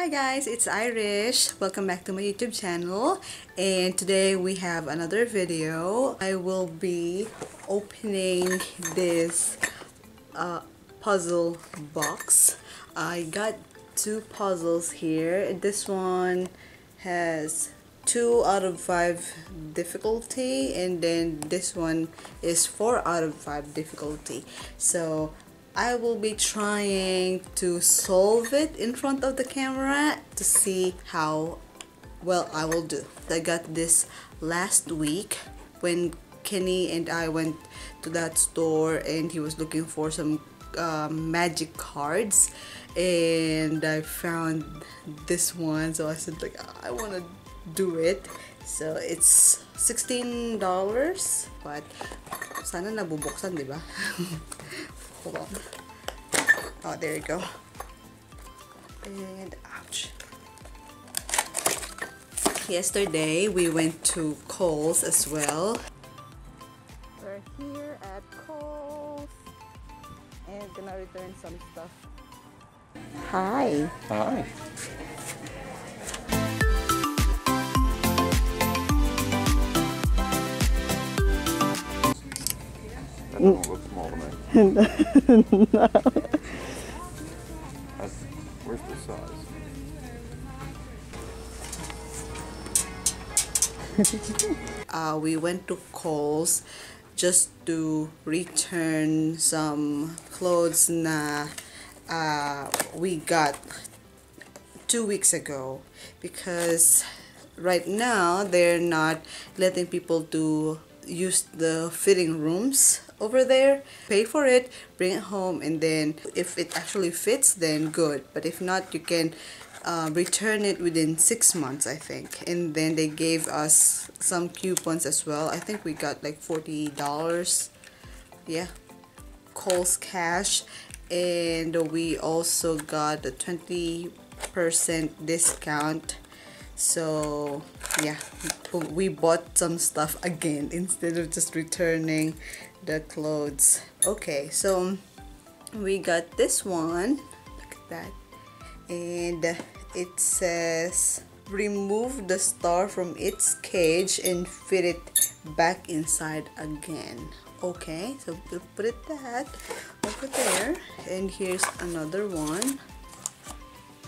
Hi guys, it's Irish. Welcome back to my YouTube channel and today we have another video. I will be opening this uh, puzzle box. I got two puzzles here. This one has 2 out of 5 difficulty and then this one is 4 out of 5 difficulty. So I will be trying to solve it in front of the camera to see how well I will do. I got this last week when Kenny and I went to that store and he was looking for some uh, magic cards. And I found this one so I said like I want to do it. So it's $16 but sana nabubuksan diba hold on. Oh there you go. And ouch. Yesterday we went to Kohl's as well. We're here at Kohl's and gonna return some stuff. Hi. Hi. Me. That's, where's the size? uh, we went to Kohl's just to return some clothes na uh, we got two weeks ago because right now they're not letting people to use the fitting rooms over there pay for it bring it home and then if it actually fits then good. But if not you can uh, return it within six months I think. And then they gave us some coupons as well. I think we got like $40 yeah. Kohl's cash. And we also got a 20% discount. So yeah. We bought some stuff again instead of just returning the clothes. Okay so we got this one. Look at that. And it says remove the star from its cage and fit it back inside again. Okay so we'll put it that over there. And here's another one.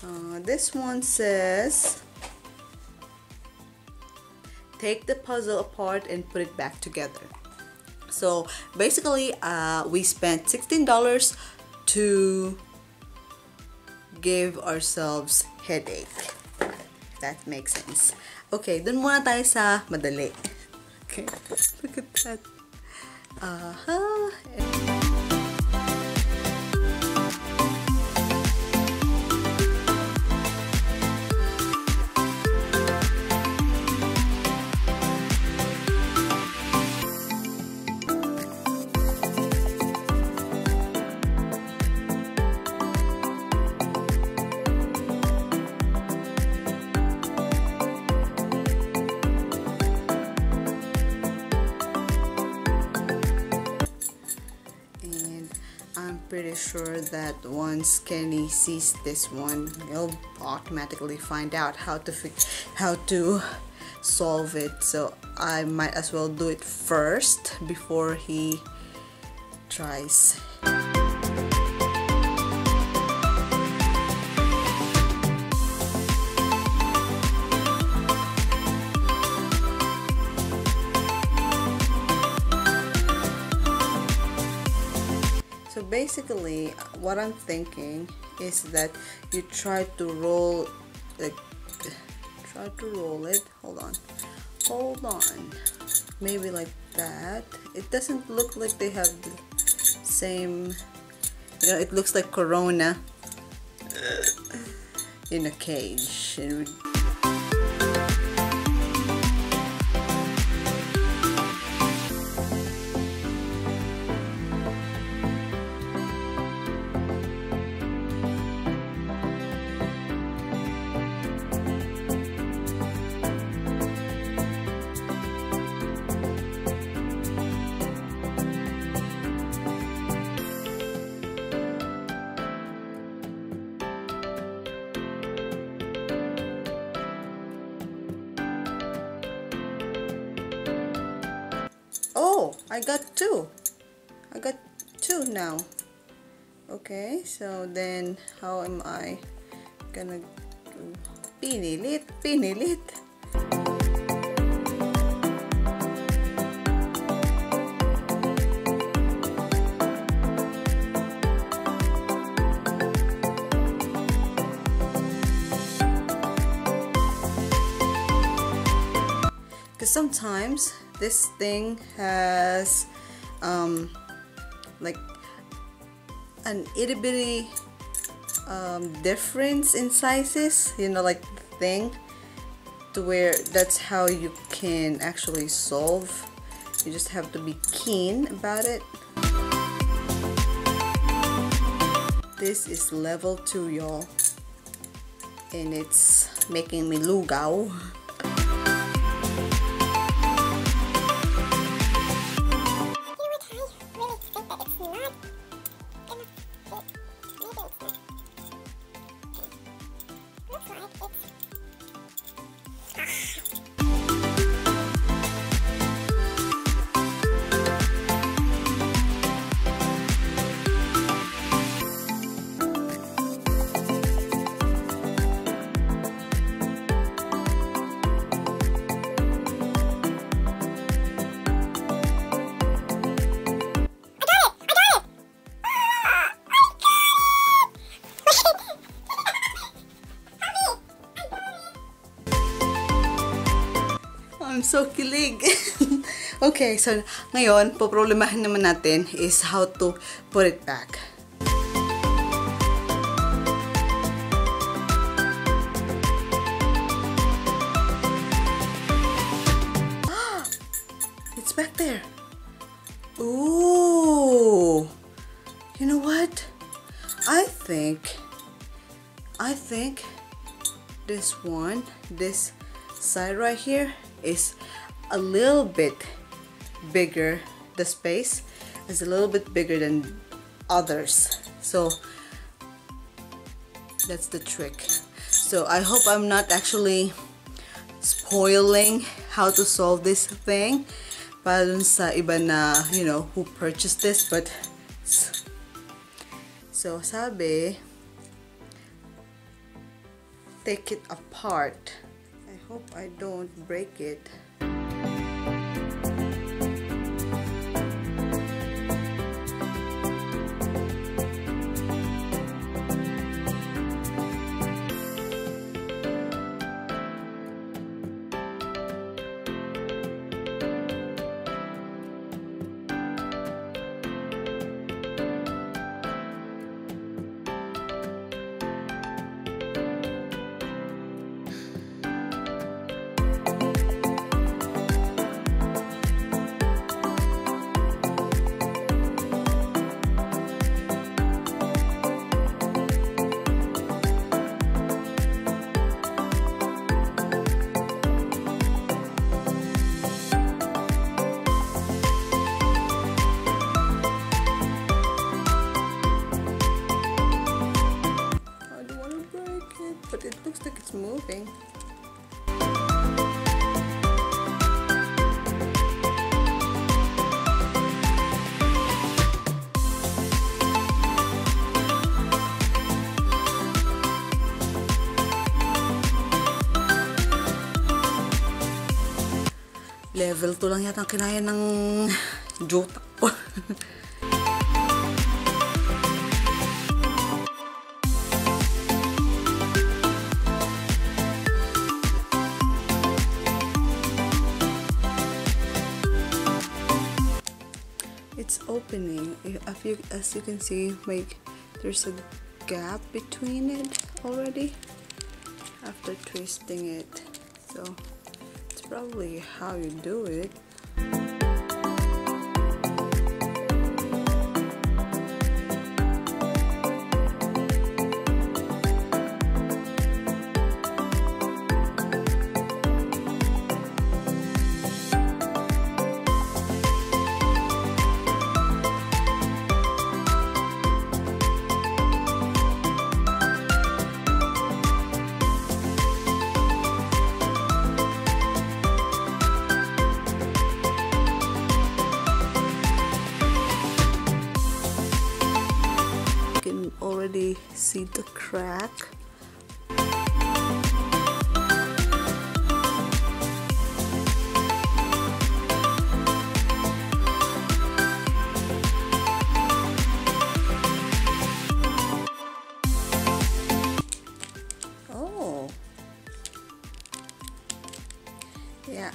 Uh, this one says take the puzzle apart and put it back together so basically uh, we spent $16 to give ourselves headache. That makes sense. Okay, dun muna tayo sa madali. Okay, look at that. Uh-huh. and pretty sure that once Kenny sees this one he'll automatically find out how to fix how to solve it. So I might as well do it first before he tries basically, what I'm thinking is that you try to roll, like, try to roll it. Hold on, hold on. Maybe like that. It doesn't look like they have the same. You know, it looks like Corona in a cage. Oh, I got two. I got two now. Okay, so then how am I gonna? Pinilit, pinilit. Because sometimes this thing has um, like an itty bitty um, difference in sizes, you know, like thing to where that's how you can actually solve. You just have to be keen about it. This is level 2, y'all. And it's making me lugaw. Kilig. okay, so ngayon, poproblemahin naman natin is how to put it back. It's back there. Ooh. You know what? I think I think this one, this side right here is a little bit bigger. The space is a little bit bigger than others. So that's the trick. So I hope I'm not actually spoiling how to solve this thing para dun sa iba na, you know, who purchased this. But, so sabi, take it apart. I hope I don't break it. Level 2 lang yata ang kinaya ng ko. it's opening if you as you can see like there's a gap between it already after twisting it so probably how you do it track. Oh. Yeah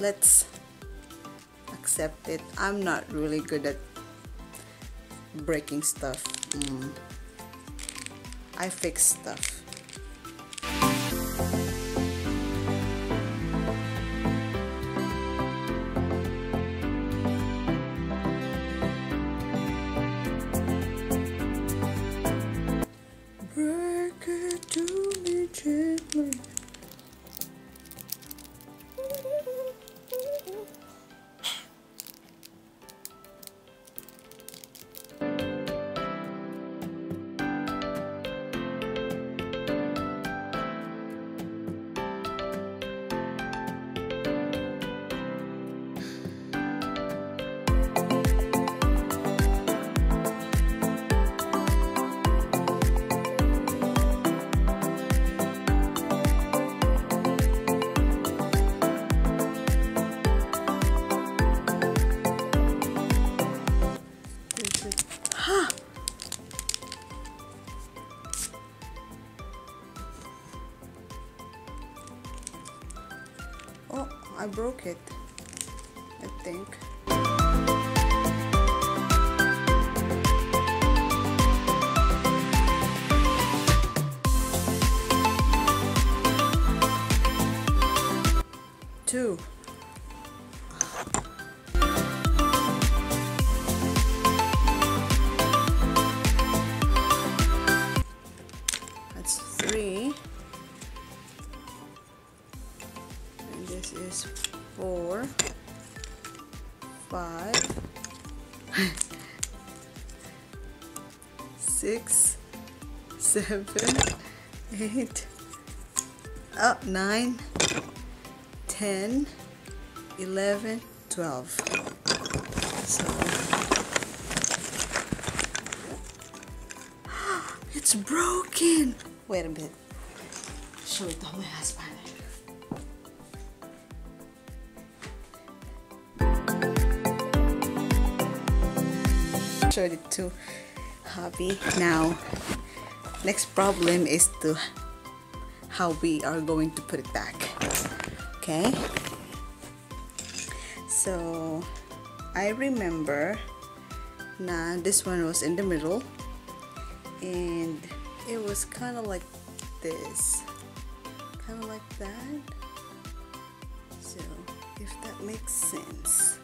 let's accept it. I'm not really good at breaking stuff. Mm. I fix stuff I six, seven, eight, oh, nine, ten, eleven, twelve. So It's broken. Wait a bit. Show it to my husband. Showed it to hubby. Now, next problem is to how we are going to put it back. Okay. So, I remember na this one was in the middle and it was kind of like this kind of like that so if that makes sense